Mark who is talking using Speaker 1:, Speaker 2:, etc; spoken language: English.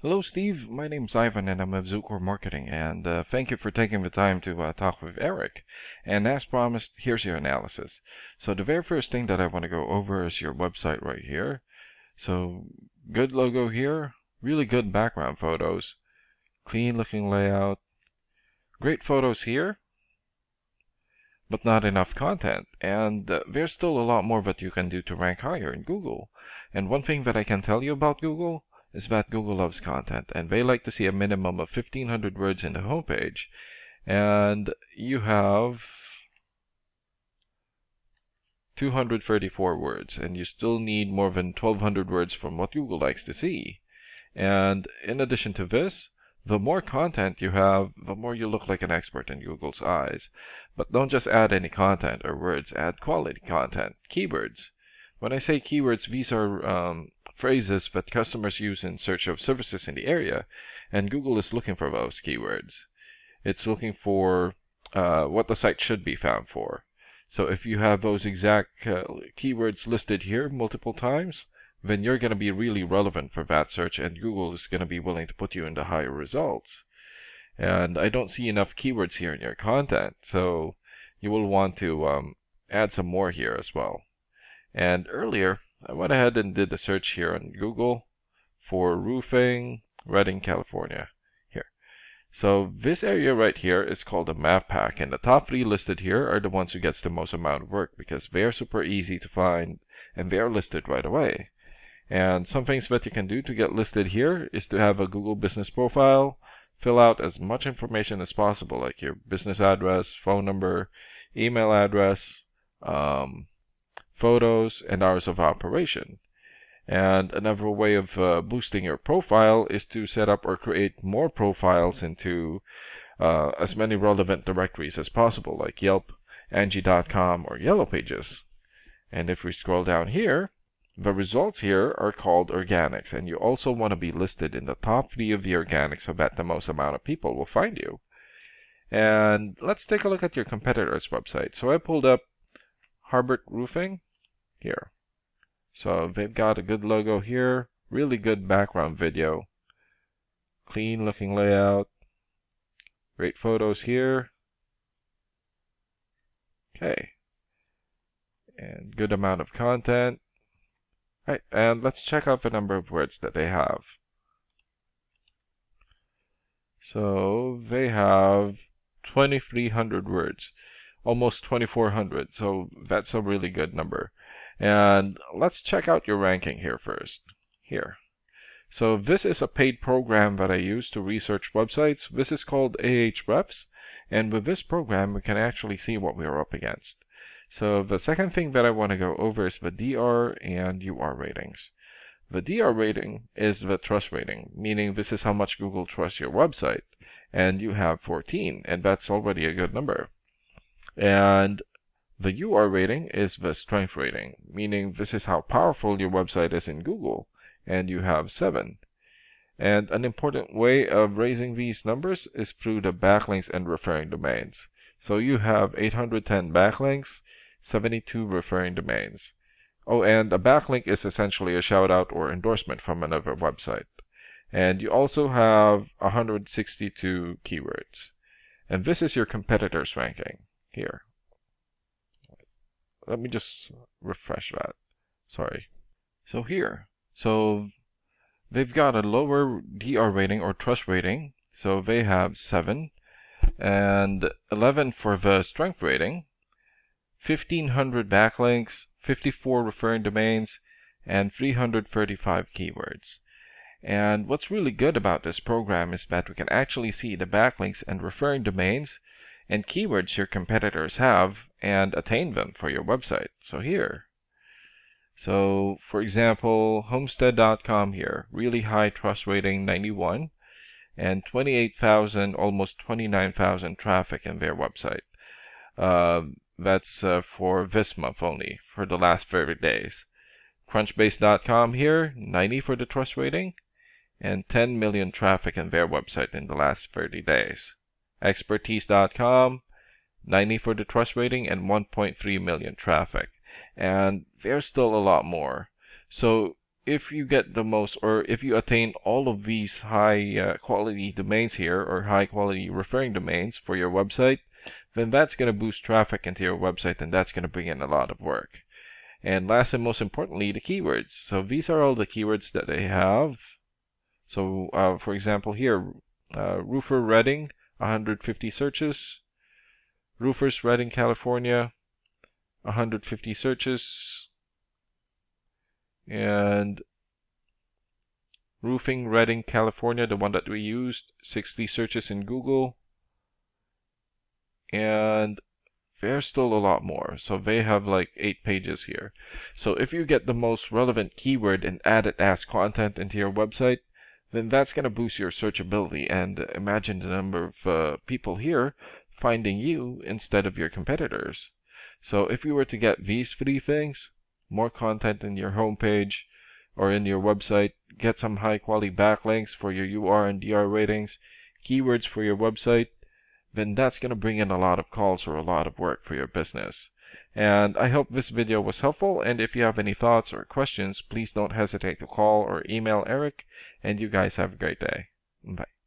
Speaker 1: Hello, Steve. My name's Ivan, and I'm of Zukor Marketing. And uh, thank you for taking the time to uh, talk with Eric. And as promised, here's your analysis. So the very first thing that I want to go over is your website right here. So good logo here, really good background photos, clean looking layout, great photos here, but not enough content. And uh, there's still a lot more that you can do to rank higher in Google. And one thing that I can tell you about Google is that Google loves content and they like to see a minimum of 1500 words in the homepage and you have 234 words and you still need more than 1200 words from what Google likes to see and in addition to this the more content you have, the more you look like an expert in Google's eyes. But don't just add any content or words, add quality content, keywords. When I say keywords, these are um, phrases that customers use in search of services in the area, and Google is looking for those keywords. It's looking for uh, what the site should be found for. So if you have those exact uh, keywords listed here multiple times, then you're going to be really relevant for that search and Google is going to be willing to put you into higher results. And I don't see enough keywords here in your content, so you will want to um, add some more here as well. And earlier, I went ahead and did a search here on Google for roofing, Redding, California. Here. So this area right here is called a map pack, and the top three listed here are the ones who gets the most amount of work because they're super easy to find and they're listed right away. And some things that you can do to get listed here is to have a Google business profile, fill out as much information as possible, like your business address, phone number, email address, um, photos, and hours of operation. And another way of uh, boosting your profile is to set up or create more profiles into uh, as many relevant directories as possible, like Yelp, Angie.com, or Yellow Pages. And if we scroll down here, the results here are called organics, and you also want to be listed in the top three of the organics so that the most amount of people will find you. And let's take a look at your competitor's website. So I pulled up Harbert Roofing, here. So they've got a good logo here, really good background video, clean looking layout, great photos here. Okay. And good amount of content. Right, and let's check out the number of words that they have. So they have 2300 words, almost 2400. So that's a really good number. And let's check out your ranking here first. Here. So this is a paid program that I use to research websites. This is called Ahrefs. And with this program, we can actually see what we are up against. So the second thing that I want to go over is the DR and UR ratings. The DR rating is the trust rating, meaning this is how much Google trusts your website. And you have 14, and that's already a good number. And the UR rating is the strength rating, meaning this is how powerful your website is in Google, and you have 7. And an important way of raising these numbers is through the backlinks and referring domains. So you have 810 backlinks, 72 referring domains. Oh, and a backlink is essentially a shout out or endorsement from another website. And you also have 162 keywords. And this is your competitors ranking here let me just refresh that. Sorry. So here, so they've got a lower DR rating or trust rating. So they have 7 and 11 for the strength rating, 1500 backlinks, 54 referring domains, and 335 keywords. And what's really good about this program is that we can actually see the backlinks and referring domains and keywords your competitors have and attain them for your website. So here. So for example, homestead.com here, really high trust rating 91 and 28,000, almost 29,000 traffic in their website. Uh, that's uh, for this month only, for the last 30 days. Crunchbase.com here, 90 for the trust rating, and 10 million traffic in their website in the last 30 days. Expertise.com, 90 for the trust rating, and 1.3 million traffic. And there's still a lot more. So if you get the most, or if you attain all of these high uh, quality domains here, or high quality referring domains for your website, then that's going to boost traffic into your website and that's going to bring in a lot of work. And last and most importantly, the keywords. So these are all the keywords that they have. So uh, for example here, uh, roofer Redding 150 searches. Roofers Redding, California, 150 searches. And Roofing Redding, California, the one that we used, 60 searches in Google. And there's still a lot more. So they have like eight pages here. So if you get the most relevant keyword and add it as content into your website, then that's going to boost your searchability. And imagine the number of uh, people here finding you instead of your competitors. So if you were to get these three things, more content in your homepage or in your website, get some high quality backlinks for your UR and DR ratings, keywords for your website, then that's going to bring in a lot of calls or a lot of work for your business. And I hope this video was helpful. And if you have any thoughts or questions, please don't hesitate to call or email Eric. And you guys have a great day. Bye.